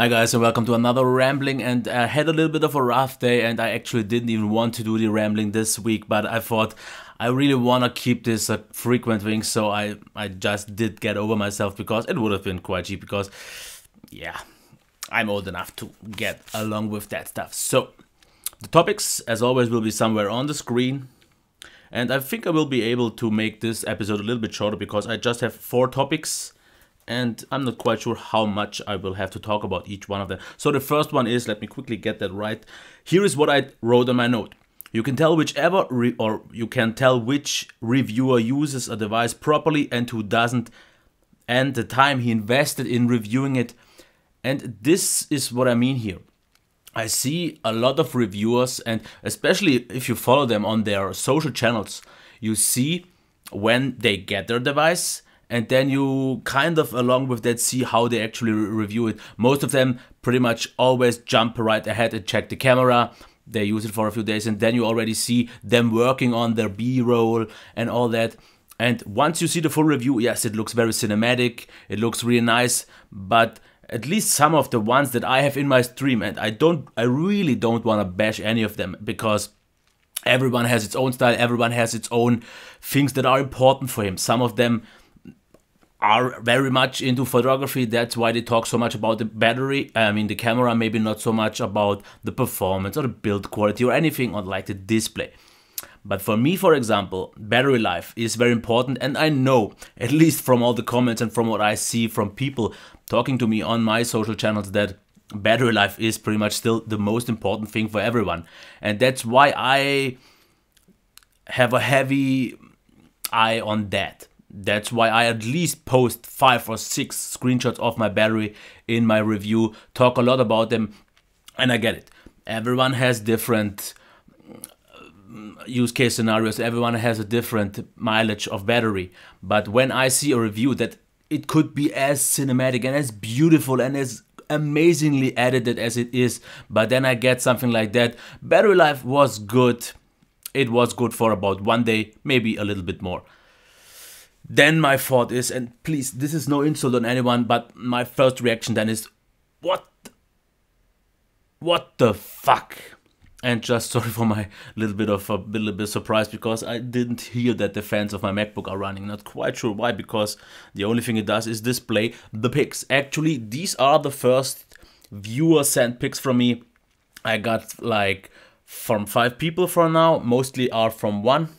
Hi guys and welcome to another rambling and I had a little bit of a rough day and I actually didn't even want to do the rambling this week but I thought I really want to keep this a frequent thing so I, I just did get over myself because it would have been quite cheap because yeah I'm old enough to get along with that stuff. So the topics as always will be somewhere on the screen and I think I will be able to make this episode a little bit shorter because I just have four topics and I'm not quite sure how much I will have to talk about each one of them. So the first one is, let me quickly get that right. Here is what I wrote on my note. You can tell whichever or you can tell which reviewer uses a device properly and who doesn't and the time he invested in reviewing it. And this is what I mean here. I see a lot of reviewers and especially if you follow them on their social channels, you see when they get their device and then you kind of along with that see how they actually re review it. Most of them pretty much always jump right ahead and check the camera. They use it for a few days and then you already see them working on their b-roll and all that. And once you see the full review yes it looks very cinematic. It looks really nice. But at least some of the ones that I have in my stream and I don't I really don't want to bash any of them because everyone has its own style. Everyone has its own things that are important for him. Some of them are very much into photography. That's why they talk so much about the battery. I mean, the camera, maybe not so much about the performance or the build quality or anything on like the display. But for me, for example, battery life is very important. And I know, at least from all the comments and from what I see from people talking to me on my social channels, that battery life is pretty much still the most important thing for everyone. And that's why I have a heavy eye on that. That's why I at least post five or six screenshots of my battery in my review, talk a lot about them, and I get it. Everyone has different uh, use case scenarios, everyone has a different mileage of battery. But when I see a review that it could be as cinematic and as beautiful and as amazingly edited as it is, but then I get something like that, battery life was good. It was good for about one day, maybe a little bit more then my thought is, and please, this is no insult on anyone, but my first reaction then is, what? What the fuck? And just sorry for my little bit of a little bit surprise because I didn't hear that the fans of my MacBook are running. Not quite sure why, because the only thing it does is display the pics. Actually, these are the first viewer sent pics from me. I got like from five people for now. Mostly are from one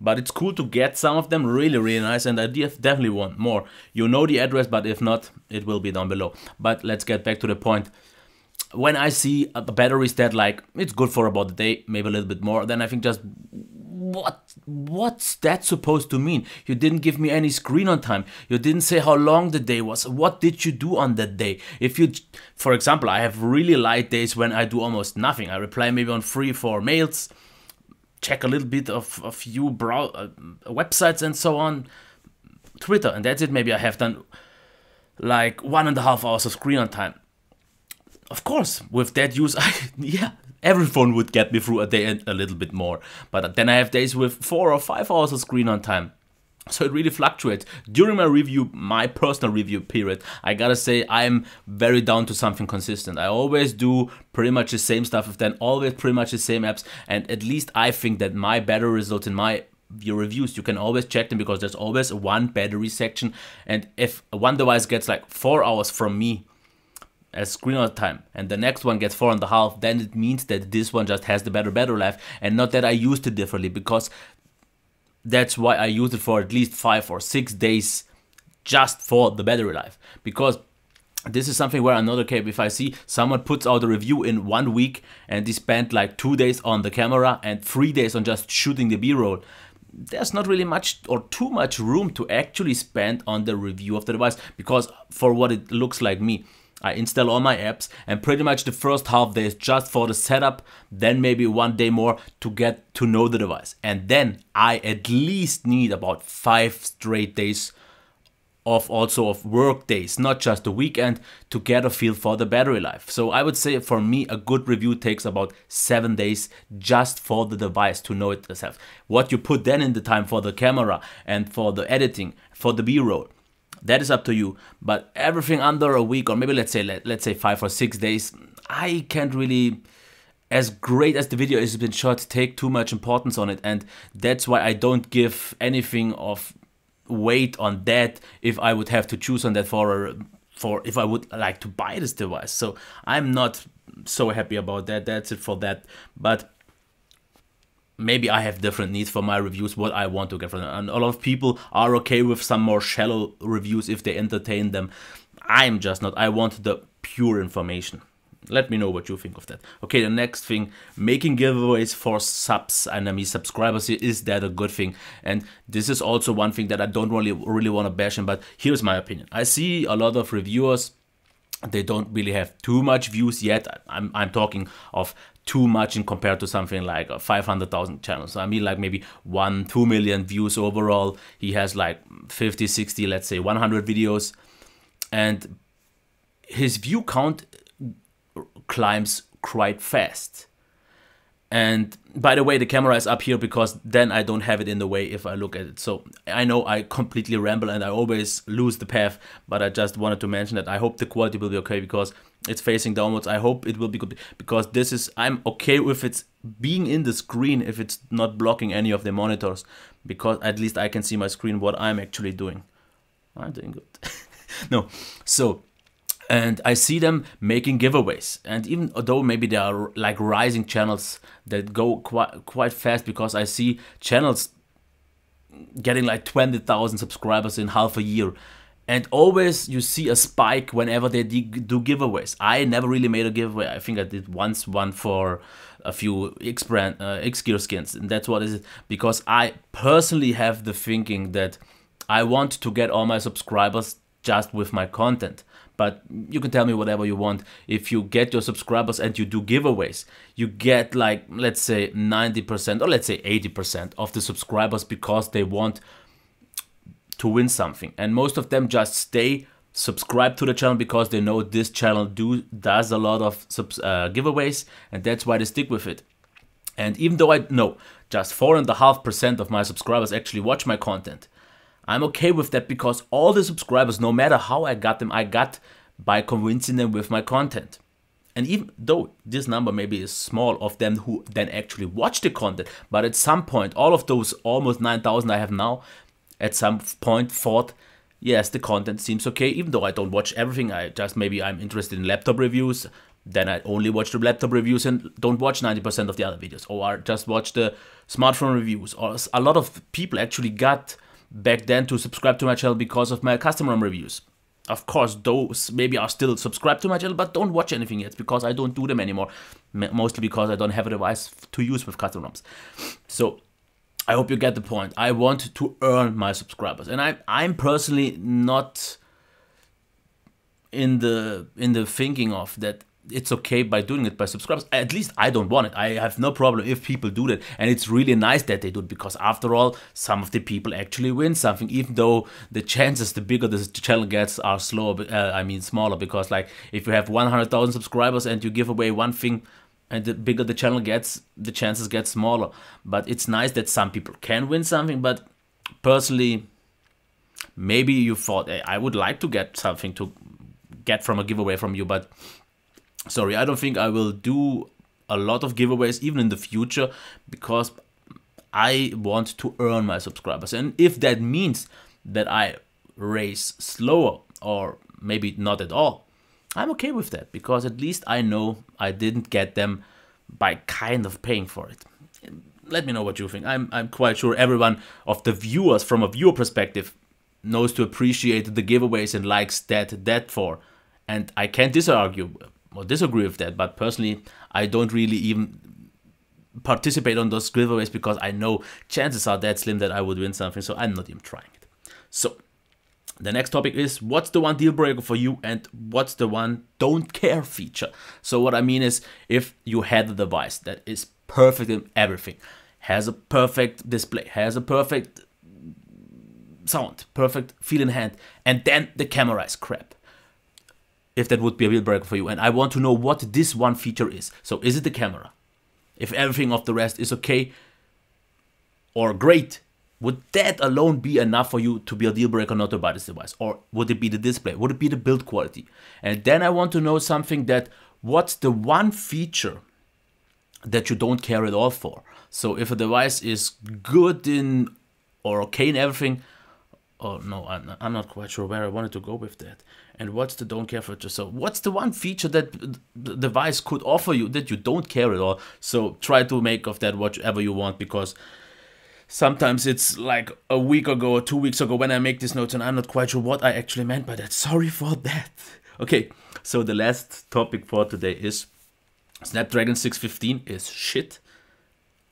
but it's cool to get some of them really really nice and I definitely want more. You know the address but if not it will be down below. But let's get back to the point. When I see a battery stat like it's good for about a day, maybe a little bit more, then I think just what what's that supposed to mean? You didn't give me any screen on time. You didn't say how long the day was. What did you do on that day? If you for example, I have really light days when I do almost nothing. I reply maybe on three, four mails check a little bit of a few brow uh, websites and so on, Twitter, and that's it. Maybe I have done like one and a half hours of screen on time. Of course, with that use, I yeah, every phone would get me through a day and a little bit more. But then I have days with four or five hours of screen on time. So it really fluctuates. During my review, my personal review period, I gotta say I'm very down to something consistent. I always do pretty much the same stuff, I've then always pretty much the same apps, and at least I think that my battery results in my your reviews you can always check them because there's always one battery section and if one device gets like four hours from me as screen on time and the next one gets four and a half then it means that this one just has the better battery life and not that i used it differently because that's why I use it for at least five or six days just for the battery life. Because this is something where another case if I see someone puts out a review in one week and they spent like two days on the camera and three days on just shooting the b-roll there's not really much or too much room to actually spend on the review of the device. Because for what it looks like me I install all my apps and pretty much the first half day is just for the setup, then maybe one day more to get to know the device. And then I at least need about five straight days of also of work days, not just the weekend, to get a feel for the battery life. So I would say for me, a good review takes about seven days just for the device to know it yourself. What you put then in the time for the camera and for the editing, for the B-roll, that is up to you. But everything under a week, or maybe let's say let, let's say five or six days, I can't really as great as the video has been shot, take too much importance on it, and that's why I don't give anything of weight on that if I would have to choose on that for for if I would like to buy this device. So I'm not so happy about that. That's it for that. But maybe I have different needs for my reviews, what I want to get from them. And a lot of people are okay with some more shallow reviews if they entertain them. I'm just not. I want the pure information. Let me know what you think of that. Okay, the next thing, making giveaways for subs and I mean subscribers. Is that a good thing? And this is also one thing that I don't really really want to bash in, but here's my opinion. I see a lot of reviewers they don't really have too much views yet. I'm, I'm talking of too much in compared to something like uh, 500,000 channels. I mean like maybe 1, 2 million views overall. He has like 50, 60, let's say 100 videos. And his view count climbs quite fast. And by the way, the camera is up here because then I don't have it in the way if I look at it. So I know I completely ramble and I always lose the path, but I just wanted to mention that I hope the quality will be okay because it's facing downwards. I hope it will be good because this is, I'm okay with it being in the screen if it's not blocking any of the monitors because at least I can see my screen what I'm actually doing. I'm doing good. no, so and I see them making giveaways. And even though maybe they are like rising channels that go quite quite fast, because I see channels getting like 20,000 subscribers in half a year. And always you see a spike whenever they do giveaways. I never really made a giveaway. I think I did once one for a few X brand uh, X gear skins, and that's what is it. Because I personally have the thinking that I want to get all my subscribers just with my content but you can tell me whatever you want. If you get your subscribers and you do giveaways, you get like, let's say 90% or let's say 80% of the subscribers because they want to win something. And most of them just stay subscribe to the channel because they know this channel do does a lot of subs, uh, giveaways and that's why they stick with it. And even though I know just four and a half percent of my subscribers actually watch my content, I'm okay with that because all the subscribers, no matter how I got them, I got by convincing them with my content. And even though this number maybe is small of them who then actually watch the content, but at some point, all of those almost 9,000 I have now, at some point thought, yes, the content seems okay, even though I don't watch everything. I just maybe I'm interested in laptop reviews. Then I only watch the laptop reviews and don't watch 90% of the other videos, or I just watch the smartphone reviews. Or a lot of people actually got back then to subscribe to my channel because of my custom ROM reviews. Of course, those maybe are still subscribed to my channel, but don't watch anything yet because I don't do them anymore. Mostly because I don't have a device to use with custom ROMs. So I hope you get the point. I want to earn my subscribers, and I I'm personally not in the in the thinking of that it's okay by doing it by subscribers. At least I don't want it. I have no problem if people do that. And it's really nice that they do it because after all, some of the people actually win something, even though the chances, the bigger the channel gets, are slower, uh, I mean smaller. Because like if you have 100,000 subscribers and you give away one thing, and the bigger the channel gets, the chances get smaller. But it's nice that some people can win something, but personally, maybe you thought, hey, I would like to get something to get from a giveaway from you, but sorry, I don't think I will do a lot of giveaways even in the future because I want to earn my subscribers. And if that means that I raise slower or maybe not at all, I'm okay with that because at least I know I didn't get them by kind of paying for it. Let me know what you think. I'm, I'm quite sure everyone of the viewers from a viewer perspective knows to appreciate the giveaways and likes that that for. And I can't disargue or disagree with that, but personally, I don't really even participate on those giveaways because I know chances are that slim that I would win something, so I'm not even trying it. So, the next topic is what's the one deal breaker for you and what's the one don't care feature. So, what I mean is if you had a device that is perfect in everything, has a perfect display, has a perfect sound, perfect feel in hand, and then the camera is crap if that would be a deal breaker for you. And I want to know what this one feature is. So is it the camera? If everything of the rest is okay or great, would that alone be enough for you to be a deal breaker not to buy this device? Or would it be the display? Would it be the build quality? And then I want to know something that what's the one feature that you don't care at all for? So if a device is good in or okay in everything, oh no, I'm, not quite sure where I wanted to go with that. And what's the don't care feature? So what's the one feature that the device could offer you that you don't care at all? So try to make of that whatever you want because sometimes it's like a week ago or two weeks ago when I make these notes and I'm not quite sure what I actually meant by that. Sorry for that. Okay, so the last topic for today is Snapdragon 615 is shit.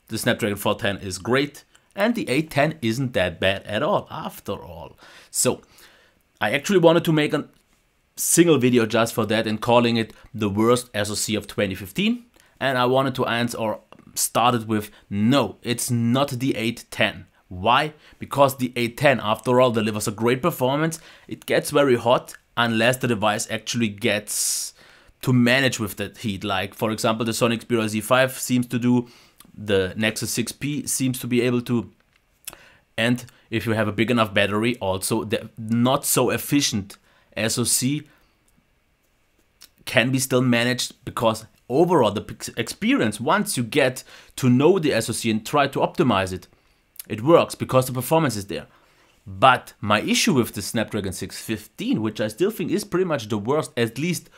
The Snapdragon 410 is great. And the 810 isn't that bad at all, after all. So, I actually wanted to make a single video just for that and calling it the worst SoC of 2015. And I wanted to answer or started with no, it's not the 810. Why? Because the 810, after all, delivers a great performance. It gets very hot unless the device actually gets to manage with that heat. Like, for example, the Sony Xperia Z5 seems to do, the Nexus 6P seems to be able to. And if you have a big enough battery, also the not so efficient SoC can be still managed because overall the experience once you get to know the SoC and try to optimize it it works because the performance is there but my issue with the Snapdragon 615 which I still think is pretty much the worst at least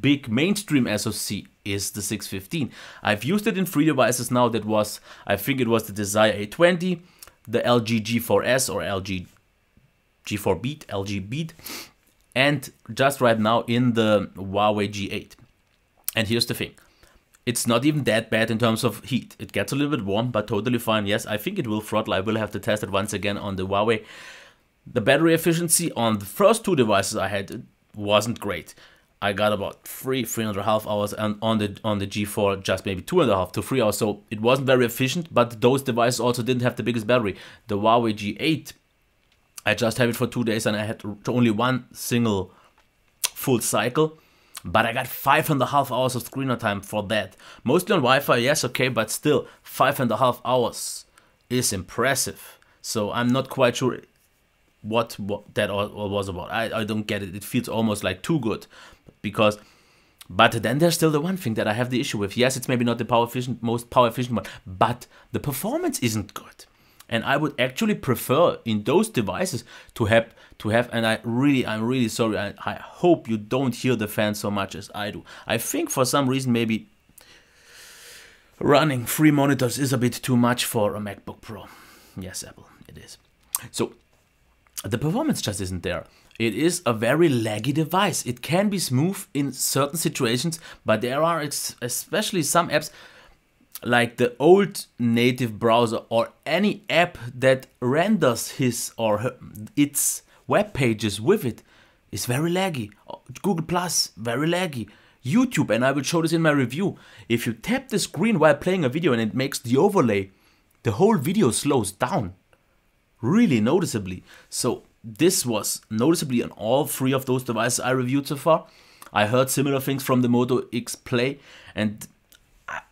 big mainstream SoC is the 615 I've used it in three devices now that was I think it was the Desire 820 the LG G4S or LG G4 Beat LG Beat and just right now in the Huawei G8 and here's the thing. It's not even that bad in terms of heat. It gets a little bit warm, but totally fine. Yes, I think it will throttle. I will have to test it once again on the Huawei. The battery efficiency on the first two devices I had wasn't great. I got about three, three and a half hours, and on the on the G4 just maybe two and a half to three hours. So it wasn't very efficient. But those devices also didn't have the biggest battery. The Huawei G8, I just have it for two days, and I had only one single full cycle but I got five and a half hours of screen time for that. Mostly on Wi-Fi, yes, okay, but still, five and a half hours is impressive. So I'm not quite sure what, what that was about. I, I don't get it. It feels almost like too good because but then there's still the one thing that I have the issue with. Yes, it's maybe not the power efficient, most power efficient one, but the performance isn't good. And I would actually prefer in those devices to have to have and I really I'm really sorry I, I hope you don't hear the fans so much as I do. I think for some reason maybe running three monitors is a bit too much for a MacBook Pro. Yes, Apple, it is. So the performance just isn't there. It is a very laggy device. It can be smooth in certain situations, but there are especially some apps like the old native browser or any app that renders his or her, its web pages with it is very laggy. Google Plus, very laggy. YouTube, and I will show this in my review. If you tap the screen while playing a video and it makes the overlay, the whole video slows down really noticeably. So this was noticeably on all three of those devices I reviewed so far. I heard similar things from the Moto X Play and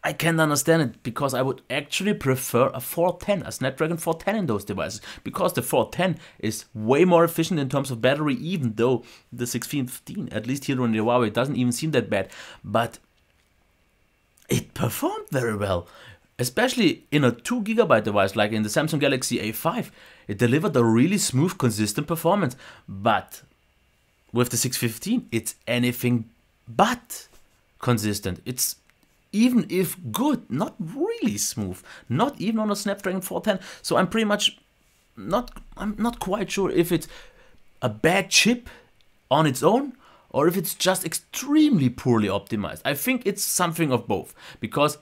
I can't understand it because I would actually prefer a 410, a Snapdragon 410 in those devices because the 410 is way more efficient in terms of battery, even though the 615, at least here on the Huawei, doesn't even seem that bad. But it performed very well, especially in a 2 gigabyte device like in the Samsung Galaxy A5. It delivered a really smooth, consistent performance. But with the 615, it's anything but consistent. It's even if good, not really smooth, not even on a Snapdragon 410. So I'm pretty much not I'm not quite sure if it's a bad chip on its own or if it's just extremely poorly optimized. I think it's something of both because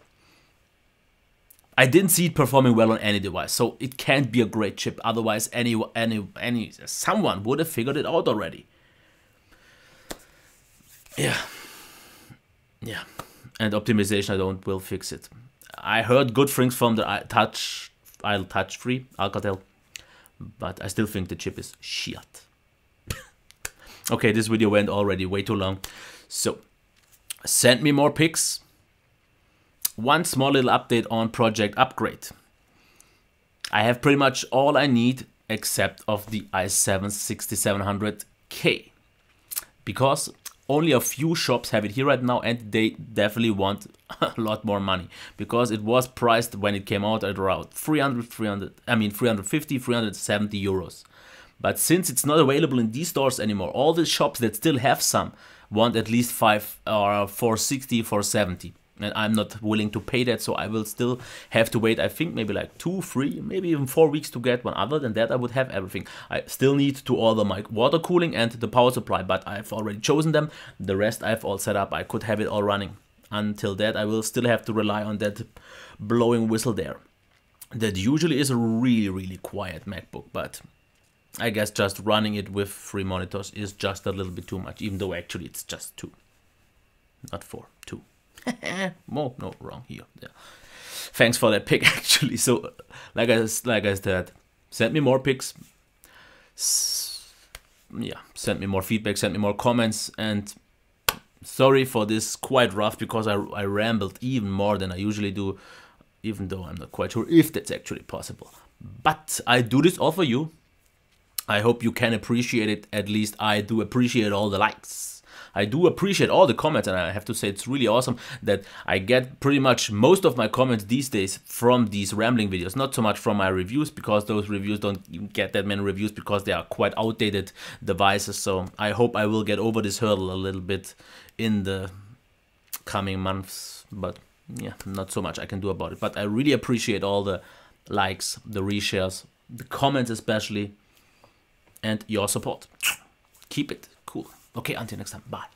I didn't see it performing well on any device, so it can't be a great chip. Otherwise, any any any someone would have figured it out already. Yeah, yeah and optimization I don't will fix it. I heard good things from the uh, touch I'll touch free Alcatel, but I still think the chip is shit. okay, this video went already way too long. So send me more pics. One small little update on Project Upgrade. I have pretty much all I need except of the i7 6700K because only a few shops have it here right now and they definitely want a lot more money. Because it was priced when it came out at around 300 300 I mean 350 370 euros. But since it's not available in these stores anymore all the shops that still have some want at least 5 uh, or 460 470 and I'm not willing to pay that, so I will still have to wait. I think maybe like two, three, maybe even four weeks to get one. Other than that, I would have everything. I still need to order my water cooling and the power supply, but I've already chosen them. The rest I've all set up. I could have it all running. Until that, I will still have to rely on that blowing whistle there. That usually is a really, really quiet MacBook, but I guess just running it with three monitors is just a little bit too much, even though actually it's just two, not four, two. no, no, wrong here. Yeah. Thanks for that pic, actually. So, like I like I said, send me more pics. Yeah, send me more feedback, send me more comments, and sorry for this quite rough because I I rambled even more than I usually do, even though I'm not quite sure if that's actually possible. But I do this all for you. I hope you can appreciate it. At least I do appreciate all the likes. I do appreciate all the comments, and I have to say it's really awesome that I get pretty much most of my comments these days from these rambling videos. Not so much from my reviews, because those reviews don't get that many reviews because they are quite outdated devices. So I hope I will get over this hurdle a little bit in the coming months. But yeah, not so much I can do about it. But I really appreciate all the likes, the reshares, the comments especially, and your support. Keep it. Okay, until next time. Bye.